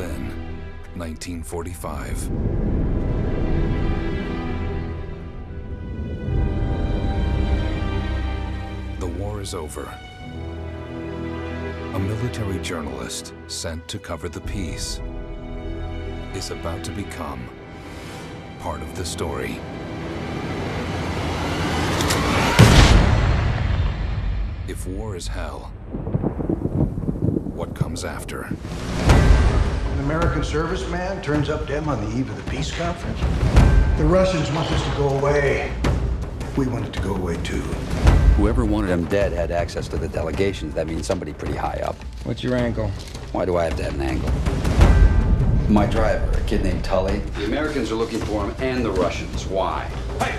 Berlin, 1945. The war is over. A military journalist sent to cover the peace is about to become part of the story. If war is hell, what comes after? An American serviceman turns up dead on the eve of the peace conference. The Russians want us to go away. We want it to go away too. Whoever wanted him dead had access to the delegations. That means somebody pretty high up. What's your angle? Why do I have to have an angle? My driver, a kid named Tully. The Americans are looking for him and the Russians. Why? Hey!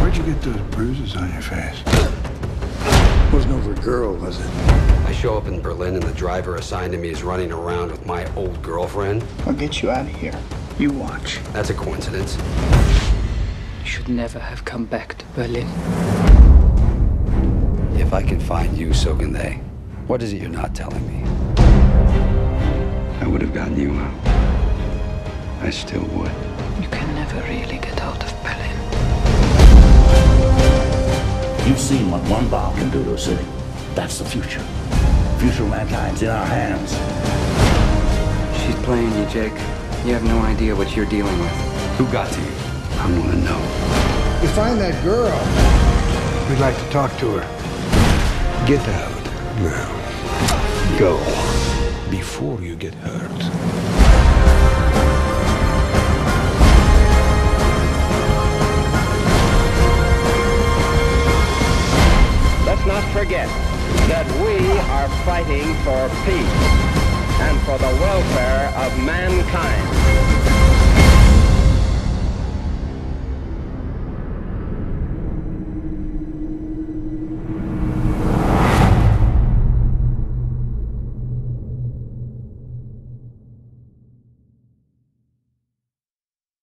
Where'd you get those bruises on your face? It Wasn't over a girl, was it? I show up in Berlin and the driver assigned to me is running around with my old girlfriend. I'll get you out of here. You watch. That's a coincidence. You should never have come back to Berlin. If I can find you, so can they. what is it you're not telling me? I would have gotten you out. I still would. You can never really get out of Berlin. You've seen what one bomb can do to a city. That's the future. Future of mankind's in our hands. She's playing you, Jake. You have no idea what you're dealing with. Who got to you? I'm gonna know. You find that girl. We'd like to talk to her. Get out now. Go. Before you get hurt. That we are fighting for peace and for the welfare of mankind.